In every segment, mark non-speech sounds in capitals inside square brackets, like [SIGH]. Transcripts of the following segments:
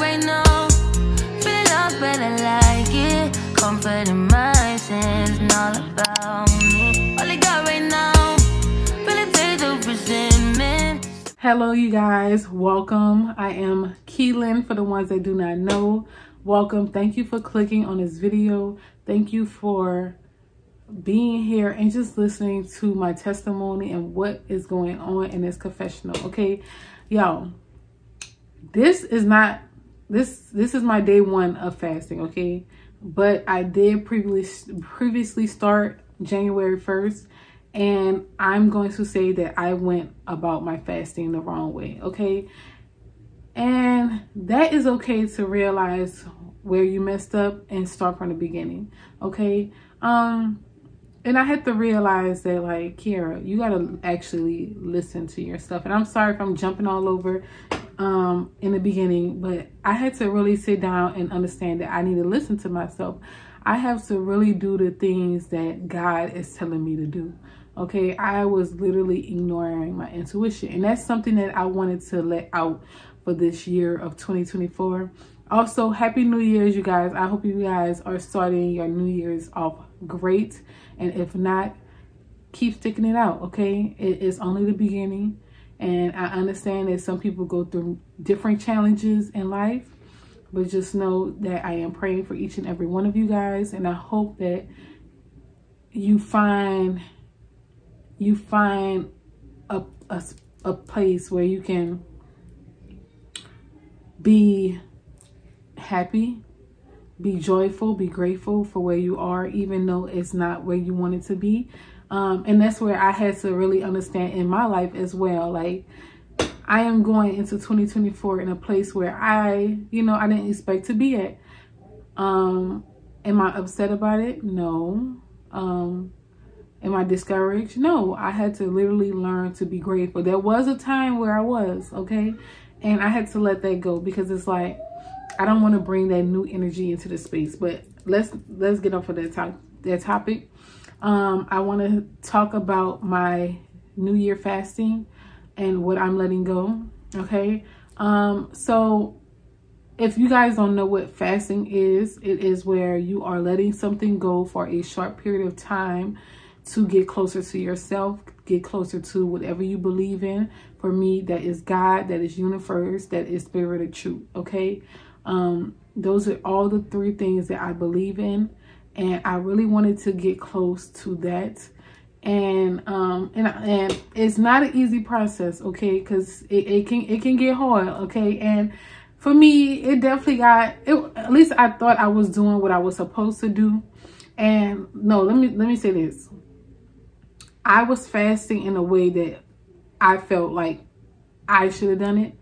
right now. Feel better like it. Comfort in my about me. All I got right now. Resentment. Hello, you guys. Welcome. I am Kierra Lin for the ones that do not know. Welcome. Thank you for clicking on this video. Thank you for being here and just listening to my testimony and what is going on in this confessional. Okay, y'all. This is not this. This is my day one of fasting. Okay, but I did previously previously start January first and I'm going to say that I went about my fasting the wrong way, okay? And that is okay to realize where you messed up and start from the beginning, okay? Um and I had to realize that like Kierra, you got to actually listen to your stuff. And I'm sorry if I'm jumping all over um in the beginning, but I had to really sit down and understand that I need to listen to myself. I have to really do the things that God is telling me to do. Okay i was literally ignoring my intuition and that's something that i wanted to let out for this year of 2024 also happy new year's you guys. I hope you guys are starting your new year's off great and if not keep sticking it out okay? It is only the beginning and i understand that some people go through different challenges in life but just know that i am praying for each and every one of you guys and i hope that you find you find a, a, a place where you can be happy, be joyful, be grateful for where you are, even though it's not where you want it to be. Um, and that's where I had to really understand in my life as well. Like, I am going into 2024 in a place where I, you know, I didn't expect to be at. Um, am I upset about it? No. Um, Am I discouraged? No, I had to literally learn to be grateful. There was a time where I was, okay? And I had to let that go because it's like I don't want to bring that new energy into the space. But let's let's get off of that top that topic. Um, I want to talk about my New Year fasting and what I'm letting go. Okay. Um, so if you guys don't know what fasting is, it is where you are letting something go for a short period of time to get closer to yourself, get closer to whatever you believe in. For me, that is God, that is universe, that is spirit of truth. Okay. Um, those are all the three things that I believe in. And I really wanted to get close to that. And um and and it's not an easy process, okay, because it, it can it can get hard, okay. And for me, it definitely got it at least I thought I was doing what I was supposed to do. And no, let me let me say this I was fasting in a way that I felt like I should have done it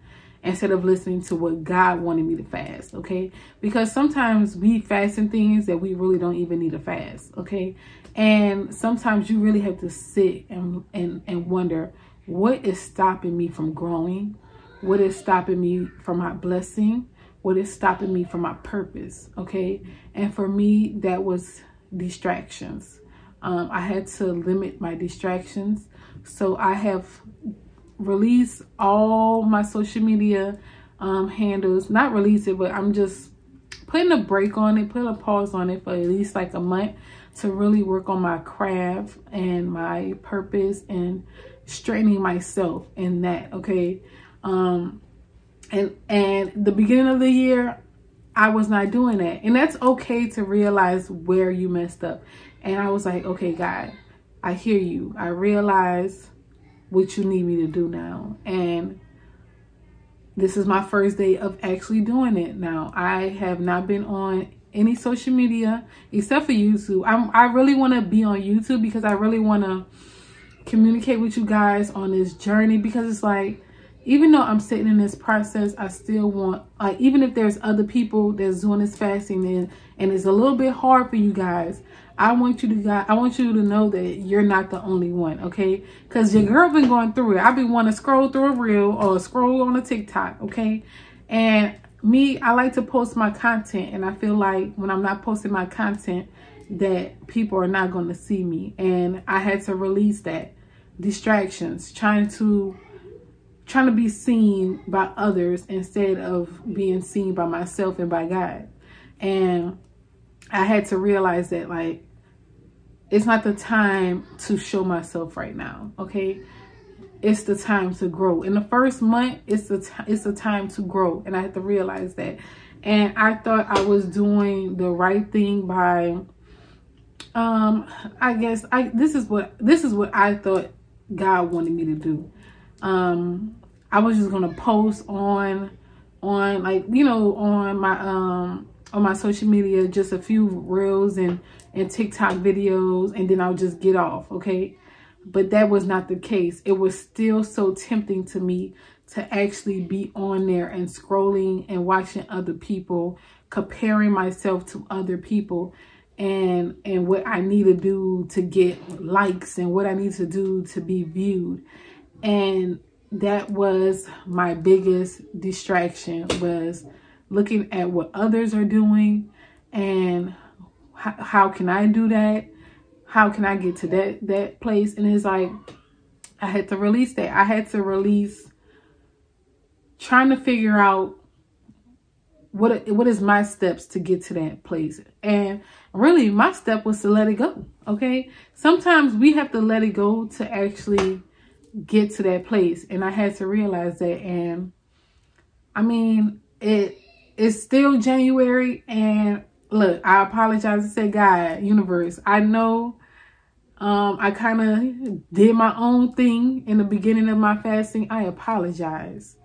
instead of listening to what God wanted me to fast, okay? Because sometimes we fasting things that we really don't even need to fast, okay? And sometimes you really have to sit and, and, and wonder, what is stopping me from growing? What is stopping me from my blessing? What is stopping me from my purpose, okay? And for me, that was distractions. Um, I had to limit my distractions. So I have released all my social media um, handles. Not release it, but I'm just putting a break on it, putting a pause on it for at least like a month to really work on my craft and my purpose and straining myself in that, okay? Um, and and the beginning of the year, I was not doing that. And that's okay to realize where you messed up. And I was like, okay, God, I hear you. I realize what you need me to do now. And this is my first day of actually doing it now. I have not been on any social media except for YouTube. I'm, I really want to be on YouTube because I really want to communicate with you guys on this journey because it's like, even though I'm sitting in this process, I still want, like, even if there's other people that's doing this fasting and, and it's a little bit hard for you guys, I want you to got I want you to know that you're not the only one, okay? Cause your girl been going through it. I've been want to scroll through a reel or scroll on a TikTok, okay? And me, I like to post my content, and I feel like when I'm not posting my content, that people are not going to see me, and I had to release that distractions, trying to trying to be seen by others instead of being seen by myself and by God. And I had to realize that like it's not the time to show myself right now, okay? It's the time to grow. In the first month, it's the it's the time to grow, and I had to realize that. And I thought I was doing the right thing by um I guess I this is what this is what I thought God wanted me to do. Um I was just to post on on like you know on my um on my social media just a few reels and and TikTok videos and then I'll just get off, okay? But that was not the case. It was still so tempting to me to actually be on there and scrolling and watching other people, comparing myself to other people and and what I need to do to get likes and what I need to do to be viewed. And that was my biggest distraction was looking at what others are doing and how, how can I do that? How can I get to that that place? And it's like I had to release that. I had to release trying to figure out what what is my steps to get to that place. And really my step was to let it go. Okay? Sometimes we have to let it go to actually get to that place. And I had to realize that and I mean it it's still January and look, I apologize to say God, universe. I know um, I kind of did my own thing in the beginning of my fasting. I apologize.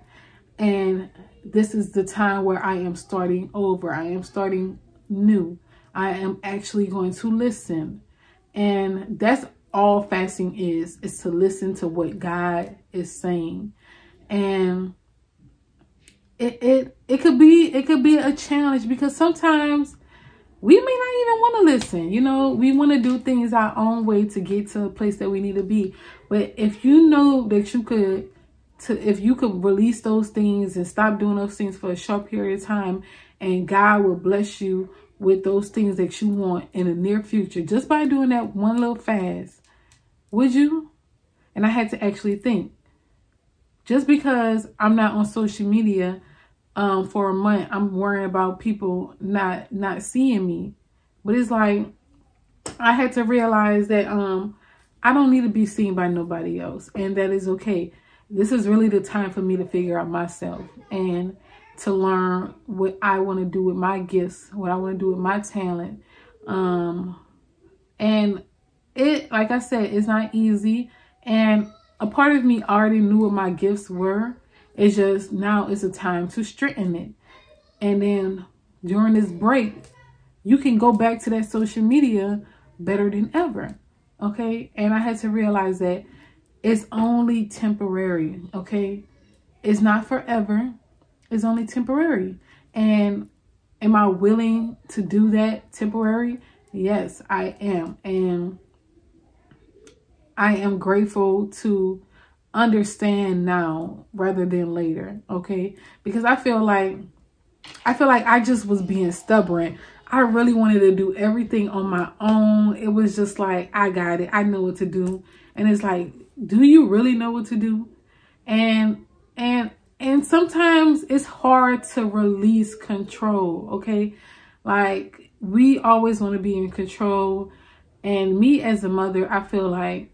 And this is the time where I am starting over. I am starting new. I am actually going to listen. And that's all fasting is, is to listen to what God is saying. And it, it, it could be, it could be a challenge because sometimes we may not even want to listen. You know, we want to do things our own way to get to a place that we need to be. But if you know that you could, to if you could release those things and stop doing those things for a short period of time, and God will bless you with those things that you want in the near future just by doing that one little fast, would you? And I had to actually think. Just because I'm not on social media um, for a month, I'm worrying about people not not seeing me. But it's like I had to realize that um, I don't need to be seen by nobody else, and that is okay. This is really the time for me to figure out myself and to learn what I want to do with my gifts, what I want to do with my talent. Um, and it, like I said, it's not easy. And a part of me already knew what my gifts were. It's just now it's a time to straighten it. And then during this break, you can go back to that social media better than ever. Okay. And I had to realize that it's only temporary. Okay. It's not forever. It's only temporary. And am I willing to do that temporary? Yes, I am. And I am grateful to understand now rather than later, okay? Because I feel like I feel like I just was being stubborn. I really wanted to do everything on my own. It was just like I got it. I know what to do. And it's like, do you really know what to do? And and and sometimes it's hard to release control, okay? Like we always want to be in control. And me as a mother, I feel like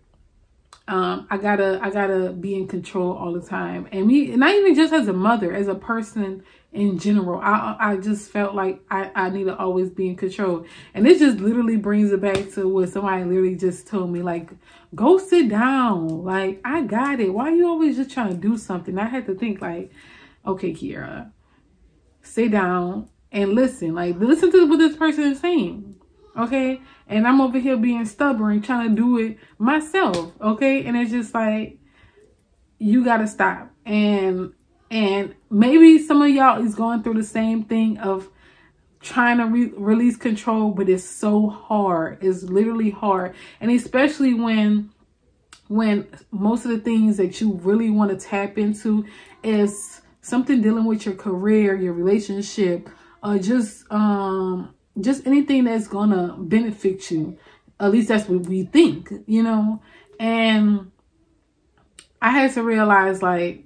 um, I gotta I gotta be in control all the time. And me, not even just as a mother, as a person in general, I I just felt like I I need to always be in control. And it just literally brings it back to what somebody literally just told me, like, go sit down. Like I got it. Why are you always just trying to do something? I had to think like, okay, Kierra, sit down and listen. Like listen to what this person is saying. Okay and I'm over here being stubborn, trying to do it myself. Okay. And it's just like, you got to stop. And, and maybe some of y'all is going through the same thing of trying to re release control, but it's so hard. It's literally hard. And especially when, when most of the things that you really want to tap into is something dealing with your career, your relationship, or just, um, just anything that's gonna benefit you. At least that's what we think, you know. And I had to realize like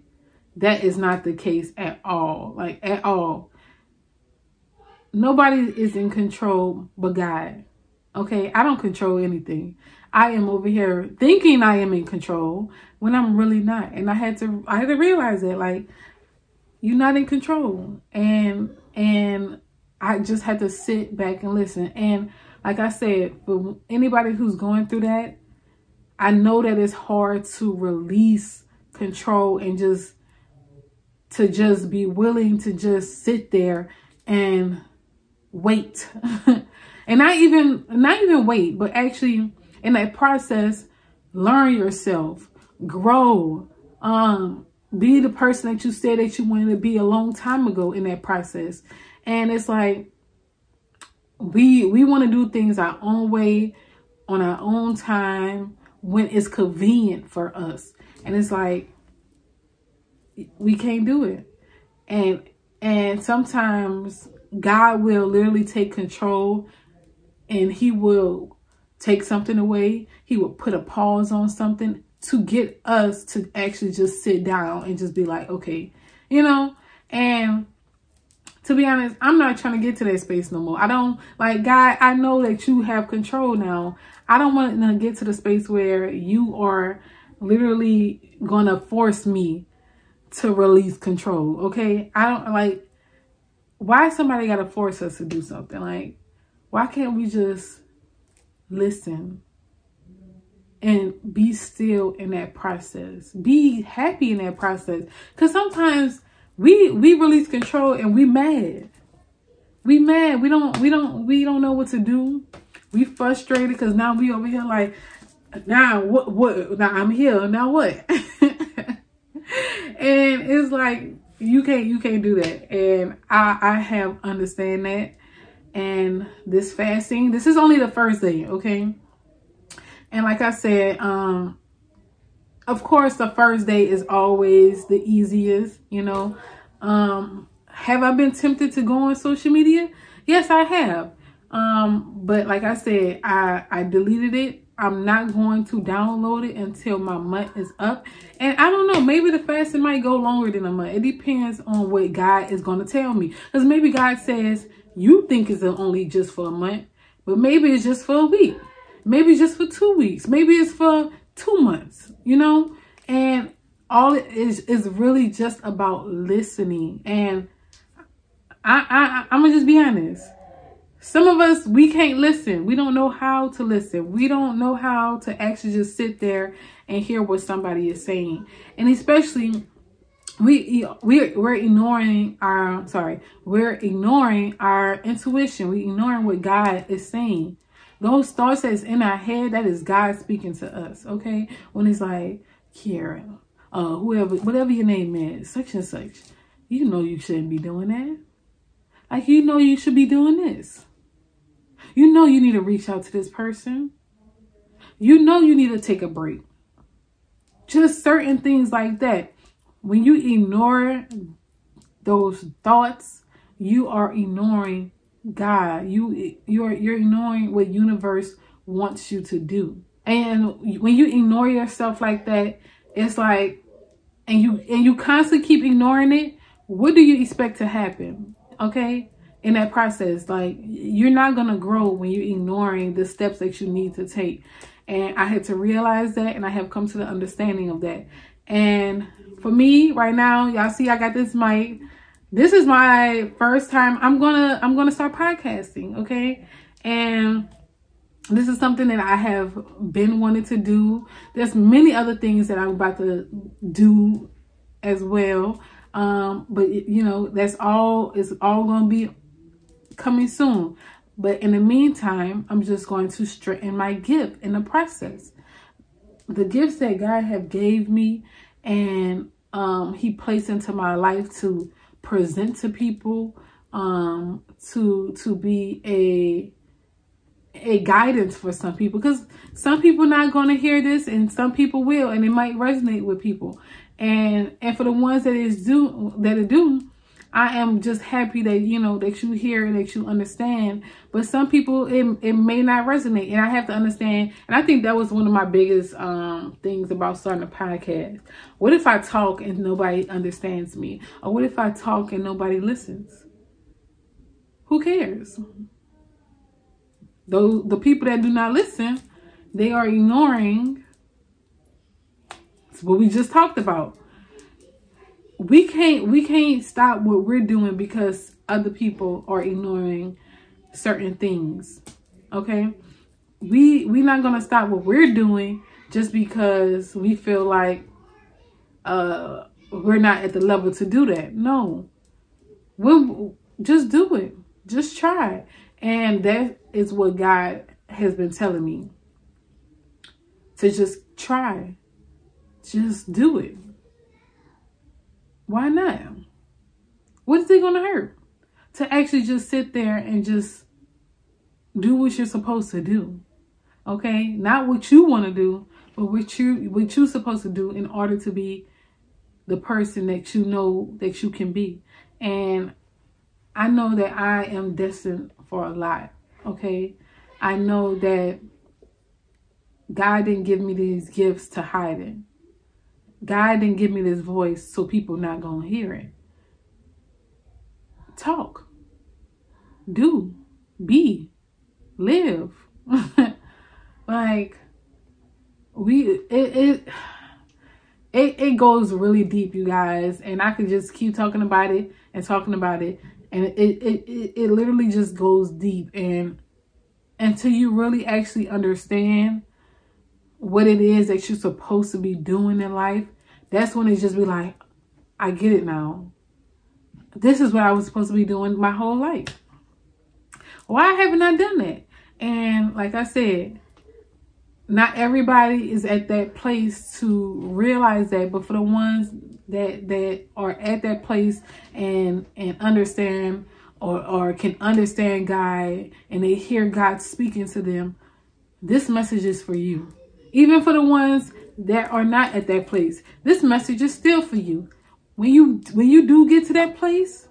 that is not the case at all. Like at all. Nobody is in control but God. Okay, I don't control anything. I am over here thinking I am in control when I'm really not. And I had to I had to realize that like you're not in control. And and I just had to sit back and listen. And like I said, for anybody who's going through that, I know that it's hard to release control and just to just be willing to just sit there and wait. [LAUGHS] and not even not even wait, but actually in that process, learn yourself, grow, um, be the person that you said that you wanted to be a long time ago in that process. And it's like we we want to do things our own way on our own time when it's convenient for us. And it's like we can't do it. And and sometimes God will literally take control and he will take something away. He will put a pause on something to get us to actually just sit down and just be like, okay, you know, and to be honest, I'm not trying to get to that space no more. I don't like God. I know that you have control now. I don't want to get to the space where you are literally going to force me to release control. Okay. I don't like why somebody got to force us to do something like, why can't we just listen and be still in that process. Be happy in that process. Cause sometimes we we release control and we mad. We mad. We don't we don't we don't know what to do. We frustrated because now we over here like now what what now I'm here. Now what? [LAUGHS] and it's like you can't you can't do that. And I I have understand that. And this fasting, this is only the first day, okay? And like I said, um, of course, the first day is always the easiest, you know. Um, have I been tempted to go on social media? Yes, I have. Um, but like I said, I, I deleted it. I'm not going to download it until my month is up. And I don't know, maybe the fasting might go longer than a month. It depends on what God is going to tell me. Because maybe God says, you think it's only just for a month, but maybe it's just for a week. Maybe just for two weeks. Maybe it's for two months, you know? And all it is is really just about listening. And I, I I'm gonna just be honest. Some of us we can't listen. We don't know how to listen. We don't know how to actually just sit there and hear what somebody is saying. And especially we we we're ignoring our sorry, we're ignoring our intuition. we're ignoring what God is saying. Those thoughts that's in our head, that is God speaking to us, okay? When it's like, Karen, uh, whoever, whatever your name is, such and such, you know you shouldn't be doing that. Like, you know you should be doing this. You know you need to reach out to this person. You know you need to take a break. Just certain things like that. When you ignore those thoughts, you are ignoring God. You you're you're ignoring what universe wants you to do. And when you ignore yourself like that, it's like and you and you constantly keep ignoring it, what do you expect to happen? Okay? In that process, like you're not going to grow when you're ignoring the steps that you need to take. And I had to realize that and I have come to the understanding of that. And for me right now, y'all see I got this mic this is my first time i'm gonna i'm gonna start podcasting okay? And this is something that i have been wanting to do. There's many other things that i'm about to do as well. Um but you know that's all it's all gonna be coming soon. But in the meantime i'm just going to straighten my gift in the process. The gifts that god have gave me and um he placed into my life to present to people, um, to to be a a guidance for some people. Because some people not going to hear this and some people will and it might resonate with people. And and for the ones that is do that are do I am just happy that you know that you hear and that you understand. But some people it it may not resonate, and I have to understand. And I think that was one of my biggest um things about starting a podcast. What if I talk and nobody understands me, or what if I talk and nobody listens? Who cares? Those the people that do not listen, they are ignoring what we just talked about we can't we can't stop what we're doing because other people are ignoring certain things okay? We we're not gonna stop what we're doing just because we feel like uh we're not at the level to do that. No. We'll just do it. Just try. And that is what god has been telling me to just try. Just do it why not? What's it going to hurt? To actually just sit there and just do what you're supposed to do. Okay? Not what you want to do, but what you what you're supposed to do in order to be the person that you know that you can be. And I know that I am destined for a lot. Okay? I know that God didn't give me these gifts to hide it. God didn't give me this voice so people not going to hear it. Talk. Do. Be. Live. [LAUGHS] like we it, it it it goes really deep, you guys, and I could just keep talking about it and talking about it, and it it it, it literally just goes deep, and until you really actually understand what it is that you're supposed to be doing in life, that's when it just be like, I get it now. This is what I was supposed to be doing my whole life. Why haven't I done that? And like I said, not everybody is at that place to realize that, but for the ones that that are at that place and and understand or or can understand God and they hear God speaking to them, this message is for you. Even for the ones that are not at that place, this message is still for you. When you when you do get to that place,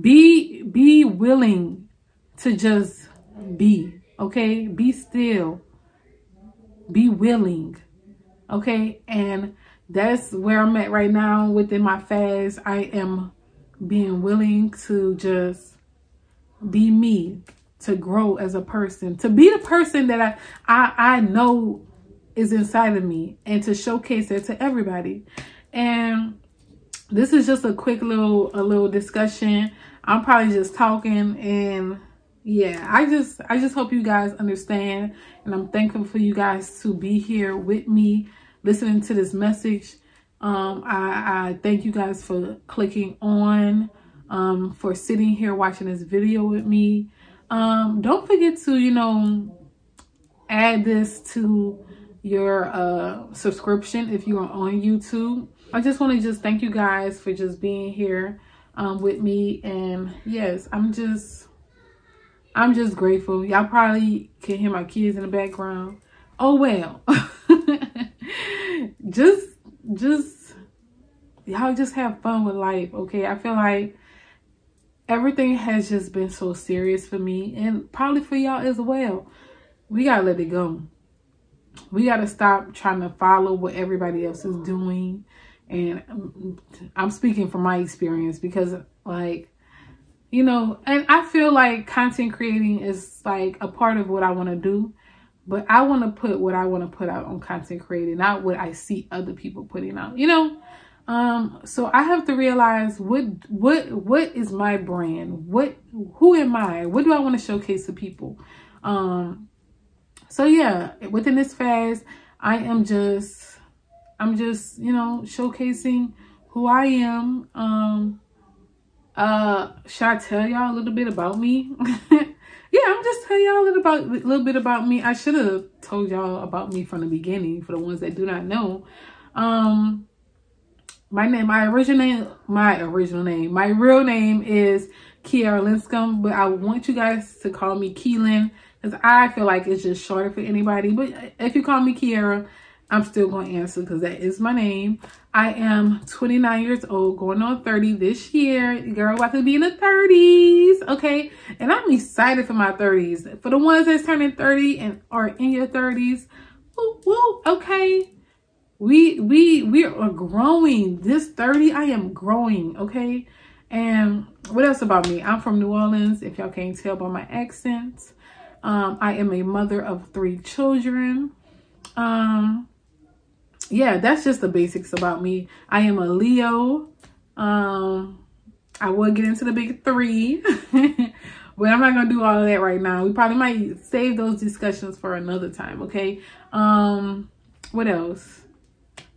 be be willing to just be, okay? Be still. Be willing. Okay? And that's where I'm at right now within my fast. I am being willing to just be me to grow as a person, to be the person that I I, I know is inside of me and to showcase it to everybody. And this is just a quick little a little discussion. I'm probably just talking and yeah, I just I just hope you guys understand and I'm thankful for you guys to be here with me listening to this message. Um I, I thank you guys for clicking on um for sitting here watching this video with me um, don't forget to, you know, add this to your uh, subscription if you are on YouTube. I just want to just thank you guys for just being here um, with me. And yes, I'm just, I'm just grateful. Y'all probably can hear my kids in the background. Oh, well. [LAUGHS] just, just, y'all just have fun with life, okay? I feel like everything has just been so serious for me and probably for y'all as well. We gotta let it go. We gotta stop trying to follow what everybody else is doing. And I'm speaking from my experience because like, you know, and I feel like content creating is like a part of what I want to do. But I want to put what I want to put out on content creating, not what I see other people putting out. You know, um, so I have to realize what what what is my brand? What who am I? What do I want to showcase to people? Um, so yeah, within this fast, I am just I'm just, you know, showcasing who I am. Um uh should I tell y'all a little bit about me? [LAUGHS] yeah, I'm just telling y'all a little about a little bit about me. I should have told y'all about me from the beginning for the ones that do not know. Um my name, my original, name, my original name, my real name is Kierra Linscomb, but I want you guys to call me Kierra Lin because I feel like it's just shorter for anybody. But if you call me Kierra, I'm still going to answer because that is my name. I am 29 years old, going on 30 this year. Girl, about to be in the 30s, okay? And I'm excited for my 30s. For the ones that's turning 30 and are in your 30s, woo, woo, okay? We we we are growing. This 30, I am growing, okay? And what else about me? I'm from New Orleans, if y'all can't tell by my accent. Um, I am a mother of three children. Um, yeah, that's just the basics about me. I am a Leo. Um, I will get into the big three, [LAUGHS] but I'm not gonna do all of that right now. We probably might save those discussions for another time. Okay. Um, what else?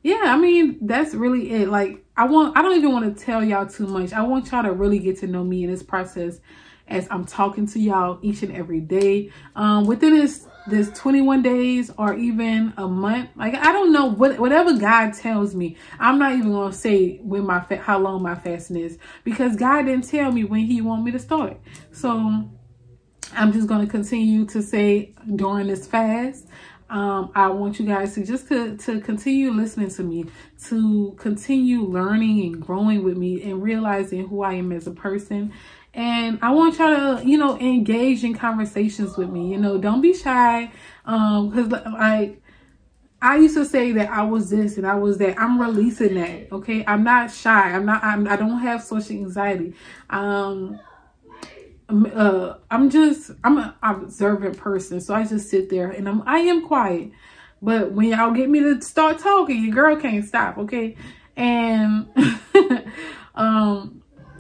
Yeah, I mean that's really it. Like I want, I don't even want to tell y'all too much. I want y'all to really get to know me in this process as I'm talking to y'all each and every day. Um, within this this 21 days or even a month like i don't know what whatever god tells me i'm not even gonna say when my how long my fasting is because god didn't tell me when he want me to start so i'm just gonna continue to say during this fast um, I want you guys to just to, to continue listening to me, to continue learning and growing with me and realizing who I am as a person and I want y'all to, you know, engage in conversations with me. You know, don't be shy. Um, cause like I used to say that I was this and I was that. I'm releasing that. Okay. I'm not shy. I'm not, I'm, I don't have social anxiety. Um, uh, I'm just, I'm an observant person. So I just sit there and I'm, I am quiet. But when y'all get me to start talking, your girl can't stop. Okay. And, [LAUGHS] um,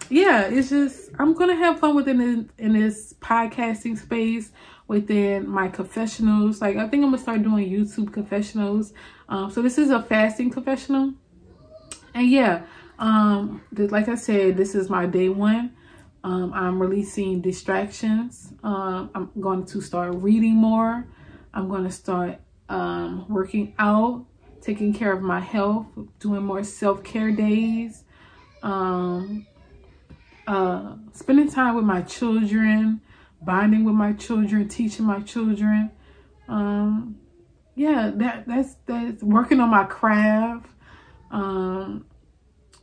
yeah, it's just I'm gonna have fun within in, in this podcasting space within my confessionals. Like I think I'm gonna start doing YouTube confessionals. Um, so this is a fasting confessional, and yeah, um, like I said, this is my day one. Um, I'm releasing distractions. Um, I'm going to start reading more. I'm going to start um, working out, taking care of my health, doing more self-care days. Um, uh, spending time with my children, bonding with my children, teaching my children. Um, yeah, that that's that's working on my craft. Um,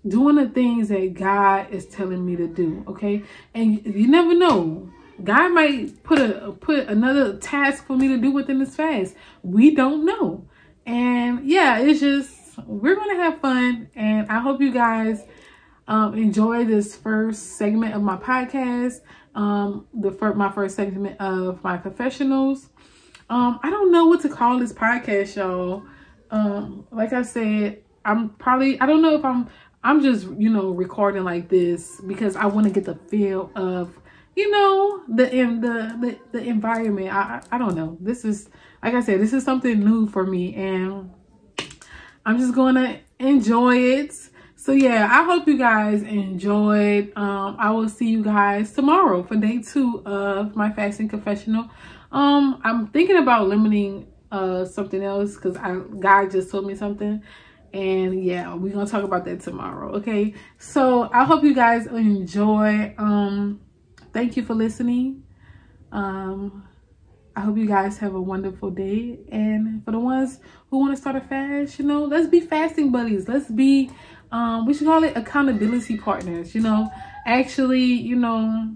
doing the things that God is telling me to do. Okay, and you never know. God might put a put another task for me to do within this fast. We don't know. And yeah, it's just we're gonna have fun. And I hope you guys um, enjoy this first segment of my podcast, um, the first, my first segment of my confessionals. Um, I don't know what to call this podcast, y'all. Um, like I said, I'm probably, I don't know if I'm, I'm just, you know, recording like this because I want to get the feel of, you know, the, in the, the, the environment. I, I don't know. This is, like I said, this is something new for me and I'm just going to enjoy it so yeah, I hope you guys enjoyed. Um, I will see you guys tomorrow for day two of my fasting confessional. Um, I'm thinking about limiting uh something else because I God just told me something. And yeah, we're gonna talk about that tomorrow. Okay. So I hope you guys enjoy. Um, thank you for listening. Um, I hope you guys have a wonderful day. And for the ones who want to start a fast, you know, let's be fasting buddies. Let's be um, we should call it accountability partners, you know, actually, you know,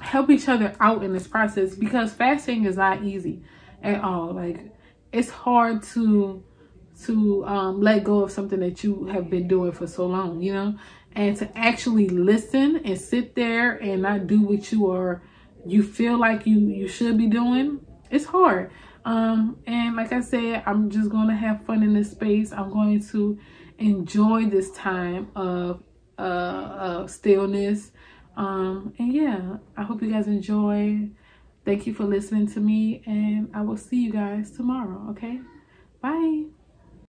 help each other out in this process because fasting is not easy at all. Like it's hard to to um, let go of something that you have been doing for so long, you know, and to actually listen and sit there and not do what you are you feel like you you should be doing. It's hard. Um, and like I said, I'm just going to have fun in this space. I'm going to enjoy this time of, uh, of stillness. Um, and yeah, I hope you guys enjoy. Thank you for listening to me, and I will see you guys tomorrow, okay? Bye.